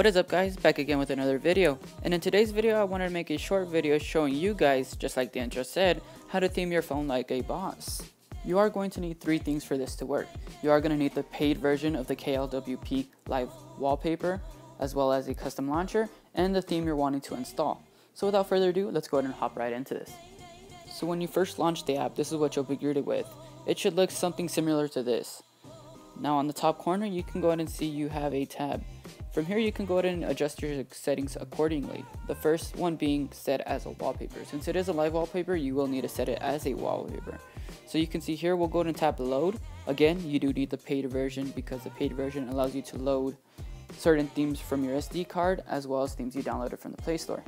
What is up guys, back again with another video. And in today's video I wanted to make a short video showing you guys, just like the intro said, how to theme your phone like a boss. You are going to need three things for this to work. You are going to need the paid version of the KLWP live wallpaper, as well as a custom launcher, and the theme you're wanting to install. So without further ado, let's go ahead and hop right into this. So when you first launch the app, this is what you'll be greeted with. It should look something similar to this. Now on the top corner, you can go ahead and see you have a tab. From here you can go ahead and adjust your settings accordingly. The first one being set as a wallpaper. Since it is a live wallpaper, you will need to set it as a wallpaper. So you can see here, we'll go ahead and tap load. Again, you do need the paid version because the paid version allows you to load certain themes from your SD card as well as themes you downloaded from the Play Store.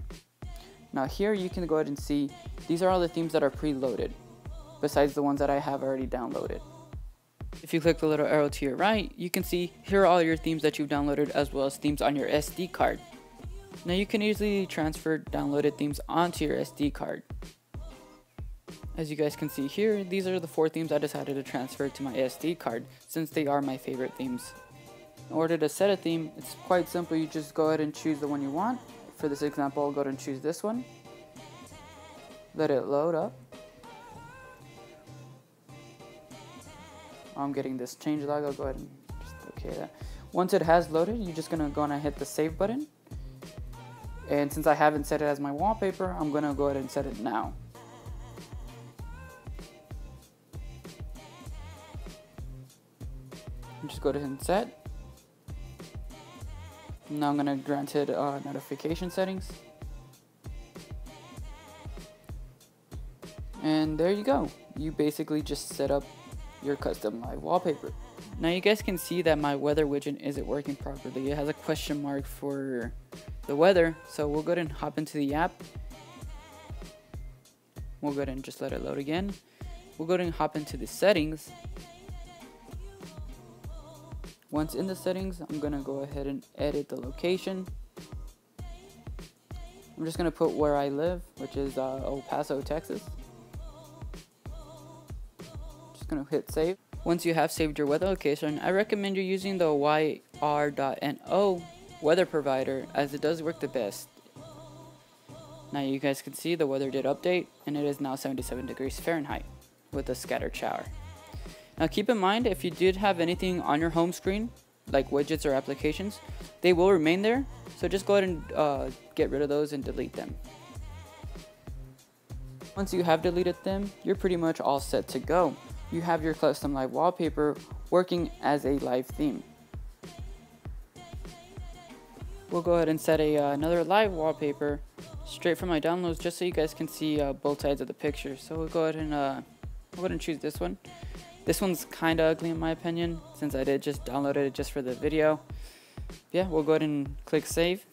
Now here you can go ahead and see, these are all the themes that are preloaded, besides the ones that I have already downloaded. If you click the little arrow to your right, you can see here are all your themes that you've downloaded as well as themes on your SD card. Now you can easily transfer downloaded themes onto your SD card. As you guys can see here, these are the four themes I decided to transfer to my SD card since they are my favorite themes. In order to set a theme, it's quite simple. You just go ahead and choose the one you want. For this example, I'll go ahead and choose this one. Let it load up. I'm getting this change log. I'll go ahead and just okay that. Once it has loaded, you're just gonna go and hit the save button. And since I haven't set it as my wallpaper, I'm gonna go ahead and set it now. just go ahead and set. Now I'm gonna grant it uh, notification settings. And there you go. You basically just set up your custom live wallpaper. Now you guys can see that my weather widget isn't working properly. It has a question mark for the weather. So we'll go ahead and hop into the app. We'll go ahead and just let it load again. We'll go ahead and hop into the settings. Once in the settings, I'm gonna go ahead and edit the location. I'm just gonna put where I live, which is uh, El Paso, Texas gonna hit save. Once you have saved your weather location, I recommend you using the yr.no weather provider as it does work the best. Now you guys can see the weather did update and it is now 77 degrees Fahrenheit with a scattered shower. Now keep in mind if you did have anything on your home screen like widgets or applications, they will remain there. So just go ahead and uh, get rid of those and delete them. Once you have deleted them, you're pretty much all set to go you have your custom live wallpaper working as a live theme. We'll go ahead and set a, uh, another live wallpaper straight from my downloads just so you guys can see uh, both sides of the picture. So we'll go ahead and uh, we'll go ahead and choose this one. This one's kind of ugly in my opinion since I did just download it just for the video. Yeah, we'll go ahead and click save.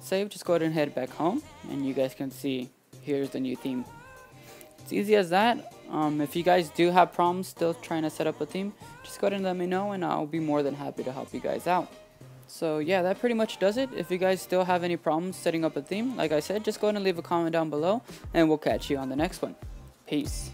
Save, just go ahead and head back home and you guys can see here's the new theme. It's easy as that. Um, if you guys do have problems still trying to set up a theme, just go ahead and let me know and I'll be more than happy to help you guys out. So yeah, that pretty much does it. If you guys still have any problems setting up a theme, like I said, just go ahead and leave a comment down below and we'll catch you on the next one. Peace.